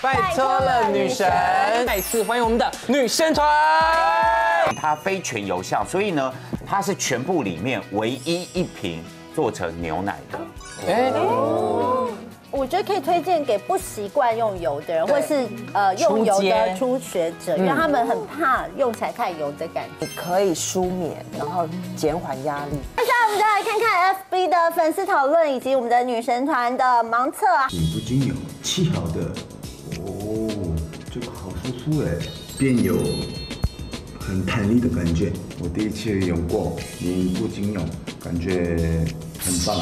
拜托了女神，再次欢迎我们的女生团。它非全油项，所以呢，它是全部里面唯一一瓶做成牛奶的。哎，我觉得可以推荐给不习惯用油的人，或是呃用油的初学者，因为他们很怕用起来太油的感觉。可以舒眠，然后减缓压力。接下来我们再来看看粉丝讨论，以及我们的女神团的盲测啊。颈部精油，气好的，哦，这个好舒服哎，边有很弹力的感觉。我第一次用过颈部精油，感觉很棒。